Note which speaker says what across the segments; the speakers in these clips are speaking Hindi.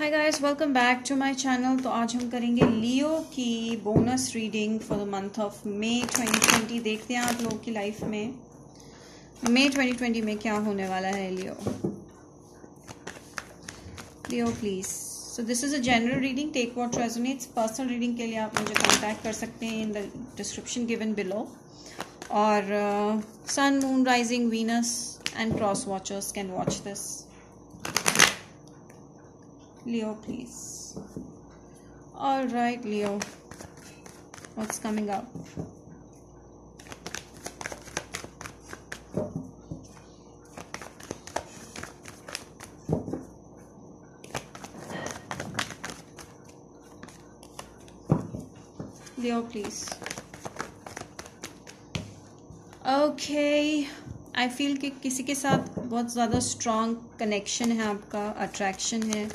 Speaker 1: Hi guys welcome back to my channel तो आज हम करेंगे लियो की bonus reading for the month of May 2020 देखते हैं आप लोगों की लाइफ में। मे 2020 में क्या होने वाला है Leo Leo please so this is a general reading take what resonates personal reading के लिए आप मुझे कॉन्टैक्ट कर सकते हैं in the description given below और sun moon rising Venus and cross watchers can watch this Leo, please. All right, Leo. What's coming up? Leo, please. Okay. I feel कि किसी के साथ बहुत ज़्यादा स्ट्रॉन्ग कनेक्शन है आपका अट्रैक्शन है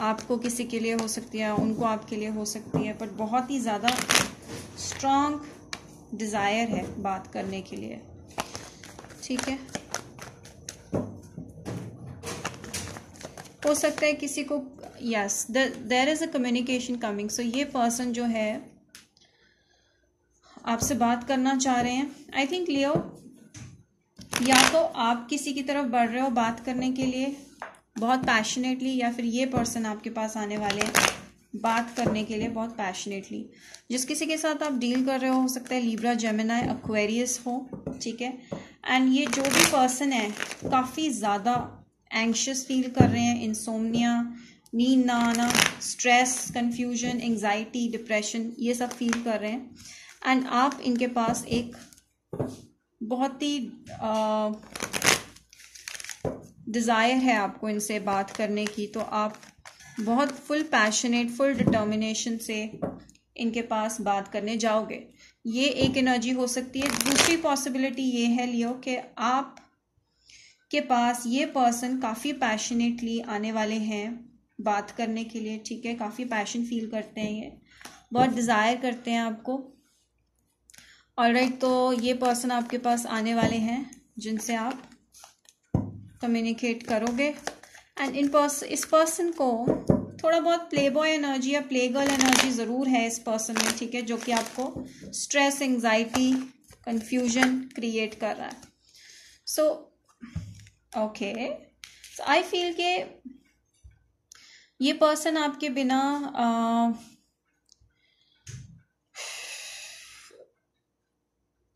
Speaker 1: आपको किसी के लिए हो सकती है, उनको आपके लिए हो सकती है बट बहुत ही ज़्यादा स्ट्रॉन्ग डिज़ायर है बात करने के लिए। ठीक है? हो सकता है किसी को yes there is a communication coming so ये पर्सन जो है, आपसे बात करना चाह रहे हैं। आई थिंक लियो या तो आप किसी की तरफ़ बढ़ रहे हो बात करने के लिए बहुत पैशनेटली या फिर ये पर्सन आपके पास आने वाले हैं, बात करने के लिए बहुत पैशनेटली जिस किसी के साथ आप डील कर रहे हो हो सकता है लीब्रा जेमिना अक्वेरियस हो, ठीक है? एंड ये जो भी पर्सन है, काफ़ी ज़्यादा एंक्शस फील कर रहे हैं इंसोमनिया नींद ना आना स्ट्रेस कन्फ्यूज़न एंग्जाइटी डिप्रेशन ये सब फील कर रहे हैं। एंड आप इनके पास एक बहुत ही डिज़ायर है आपको इनसे बात करने की तो आप बहुत फुल पैशनेट फुल डिटर्मिनेशन से इनके पास बात करने जाओगे। ये एक एनर्जी हो सकती है। दूसरी पॉसिबिलिटी ये है लियो कि आप के पास ये पर्सन काफ़ी पैशनेटली आने वाले हैं बात करने के लिए, ठीक है? काफ़ी पैशन फील करते हैं ये। बहुत डिज़ायर करते हैं आपको। और तो ये पर्सन आपके पास आने वाले हैं, जिनसे आप कम्युनिकेट करोगे। एंड इन पर्स इस पर्सन को थोड़ा बहुत प्ले बॉय एनर्जी या प्ले गर्ल एनर्जी ज़रूर है इस पर्सन में ठीक है जो कि आपको स्ट्रेस एंजाइटी कन्फ्यूज़न क्रिएट कर रहा है। So okay so I feel के ये पर्सन आपके बिना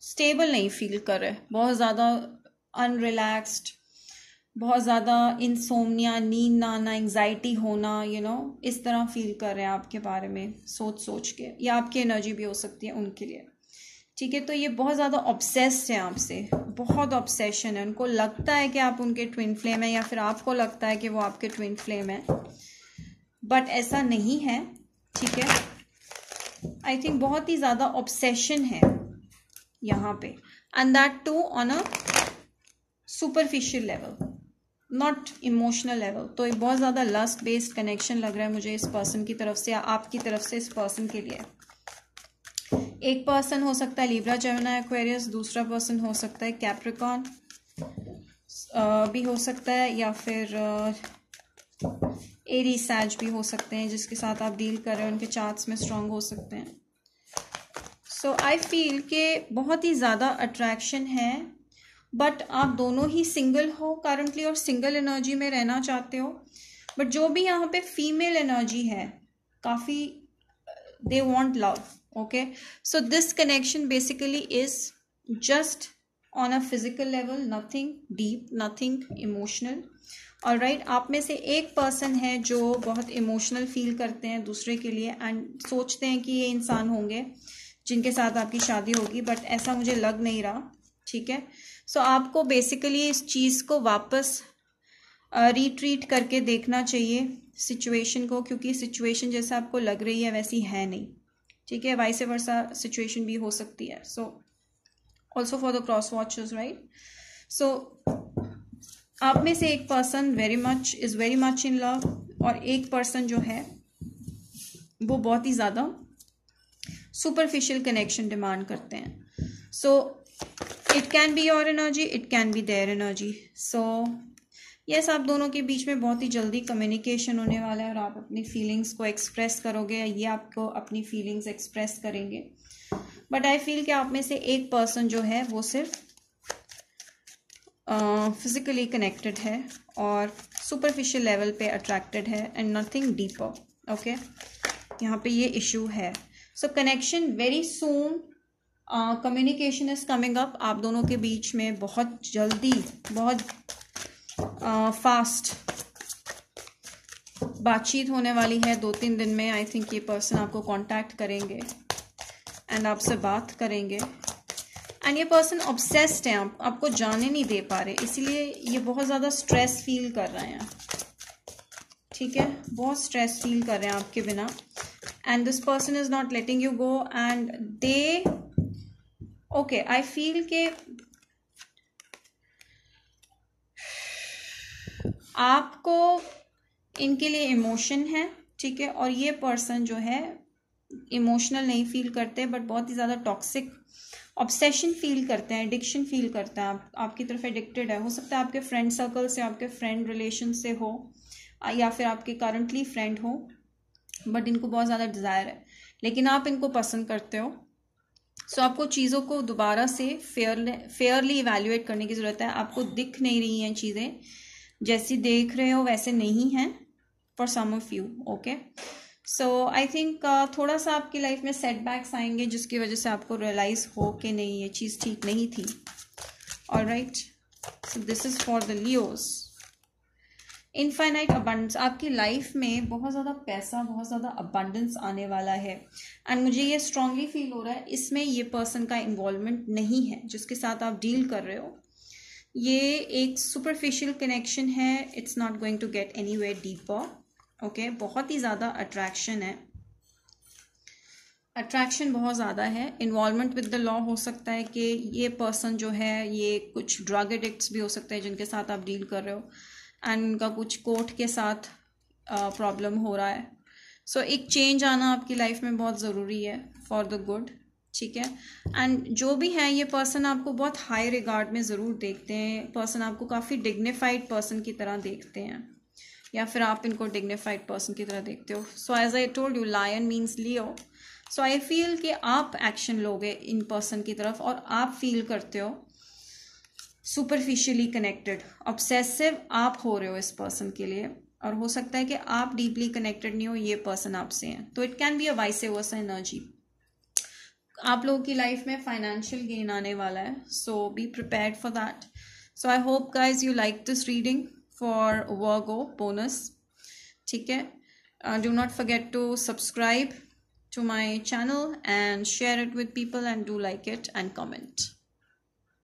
Speaker 1: स्टेबल uh, नहीं फील कर रहे बहुत ज़्यादा अनरिलैक्स्ड बहुत ज़्यादा इंसोमनिया नींद ना आना एंगजाइटी होना यू you नो know, इस तरह फील कर रहे हैं आपके बारे में सोच सोच के या आपकी एनर्जी भी हो सकती है उनके लिए। ठीक है तो ये बहुत ज़्यादा ऑब्सेस्ड है आपसे बहुत ऑब्सेशन है। उनको लगता है कि आप उनके ट्विन फ्लेम है या फिर आपको लगता है कि वो आपके ट्विन फ्लेम है। बट ऐसा नहीं है ठीक है? आई थिंक बहुत ही ज़्यादा ऑब्सेशन है यहाँ पे। And that too on a superficial level not emotional level तो ये बहुत ज़्यादा लस्ट बेस्ड कनेक्शन लग रहा है मुझे इस पर्सन की तरफ़ से या आपकी तरफ़ से इस पर्सन के लिए। एक पर्सन हो सकता है लिब्रा जेमिना एक्वेरियस दूसरा पर्सन हो सकता है कैप्रिकॉन भी हो सकता है या फिर एरी सैज भी हो सकते हैं जिसके साथ आप डील कर रहे हैं, उनके चार्ट्स में स्ट्रांग हो सकते हैं। सो आई फील के बहुत ही ज़्यादा अट्रैक्शन है बट आप दोनों ही सिंगल हो करंटली और सिंगल एनर्जी में रहना चाहते हो। बट जो भी यहाँ पे फीमेल एनर्जी है, काफ़ी they want love okay so this connection basically is just on a physical level nothing deep nothing emotional और राइट आप में से एक पर्सन है जो बहुत इमोशनल फील करते हैं दूसरे के लिए एंड सोचते हैं कि ये इंसान होंगे जिनके साथ आपकी शादी होगी बट ऐसा मुझे लग नहीं रहा, ठीक है? सो so, आपको बेसिकली इस चीज़ को वापस रिट्रीट uh, करके देखना चाहिए सिचुएशन को क्योंकि सिचुएशन जैसा आपको लग रही है वैसी है नहीं। ठीक है? वाइस वर्सा सिचुएशन भी हो सकती है। So also for the cross watchers right so आप में से एक person very much is very much in love और एक पर्सन जो है वो बहुत ही ज़्यादा सुपरफिशियल कनेक्शन डिमांड करते हैं। So so, it can be your energy it can be their energy. So yes आप दोनों के बीच में बहुत ही जल्दी कम्युनिकेशन होने वाला है और आप अपनी फीलिंग्स को एक्सप्रेस करोगे ये आपको अपनी फीलिंग्स एक्सप्रेस करेंगे। बट आई फील कि आप में से एक पर्सन जो है वो सिर्फ़ फिज़िकली uh, कनेक्टेड है और सुपरफिशियल लेवल पे अट्रैक्टेड है एंड नथिंग डीपर ओके यहाँ पे ये इशू है। So connection very soon communication is coming up आप दोनों के बीच में बहुत जल्दी बहुत फास्ट uh, बातचीत होने वाली है। दो तीन दिन में आई थिंक ये पर्सन आपको कांटेक्ट करेंगे एंड आपसे बात करेंगे। एंड ये पर्सन ऑब्सेस्ड है। आप, आपको जाने नहीं दे पा रहे। इसीलिए ये बहुत ज़्यादा स्ट्रेस फील कर रहे हैं। ठीक है? बहुत स्ट्रेस फील कर रहे हैं आपके बिना। And this person is not letting you go and they okay I feel के आपको इनके लिए इमोशन है, ठीक है? और ये पर्सन जो है इमोशनल नहीं फील करते बट बहुत ही ज़्यादा टॉक्सिक ऑब्सेशन फील करते हैं एडिक्शन फील करते हैं। आप, आपकी तरफ़ एडिक्टेड है, हो सकता है आपके फ्रेंड सर्कल से, आपके फ्रेंड रिलेशन से हो या फिर आपके करंटली फ्रेंड हो बट इनको बहुत ज़्यादा डिज़ायर है। लेकिन आप इनको पसंद करते हो सो आपको चीज़ों को दोबारा से फेयर फेयरली इवेल्युएट करने की ज़रूरत है। आपको दिख नहीं रही हैं चीज़ें। जैसी देख रहे हो, वैसे नहीं हैं for some of you okay so I think थोड़ा सा आपकी लाइफ में सेटबैक्स आएँगे, जिसकी वजह से आपको रियलाइज़ हो कि नहीं, ये चीज़ ठीक नहीं थी। और right so this is for the Leos infinite abundance आपकी लाइफ में बहुत ज़्यादा पैसा, बहुत ज़्यादा अबंडेंस आने वाला है। एंड मुझे ये स्ट्रांगली फील हो रहा है, इसमें ये पर्सन का इन्वॉल्वमेंट नहीं है, जिसके साथ आप डील कर रहे हो। ये एक सुपरफिशियल कनेक्शन है it's not going to get any way deeper okay बहुत ही ज़्यादा अट्रैक्शन है। अट्रैक्शन बहुत ज़्यादा है। इन्वॉल्वमेंट विद द लॉ हो सकता है कि ये पर्सन जो है, ये कुछ ड्रग एडिक्ट्स भी हो सकते हैं जिनके साथ आप डील कर रहे हो। एंड उनका कुछ कोर्ट के साथ प्रॉब्लम हो रहा है। सो so, एक चेंज आना आपकी लाइफ में बहुत ज़रूरी है फॉर द गुड ठीक है? एंड जो भी है ये पर्सन आपको बहुत हाई रिगार्ड में ज़रूर देखते हैं। पर्सन आपको काफ़ी डिग्निफाइड पर्सन की तरह देखते हैं। या फिर आप इनको डिग्निफाइड पर्सन की तरह देखते हो। So as I told you lion means Leo so I feel कि आप एक्शन लोगे इन पर्सन की तरफ़ और आप फील करते हो। सुपरफिशियली कनेक्टेड ऑब्सेसिव आप हो रहे हो इस पर्सन के लिए, और हो सकता है कि आप डीपली कनेक्टेड नहीं हो, ये पर्सन आपसे हैं। तो it can be a vice versa energy आप लोगों की लाइफ में फाइनेंशियल गेन आने वाला है so be prepared for that so I hope guys you like this reading for Virgo bonus ठीक है? Do not forget to subscribe to my channel and share it with people and do like it and comment.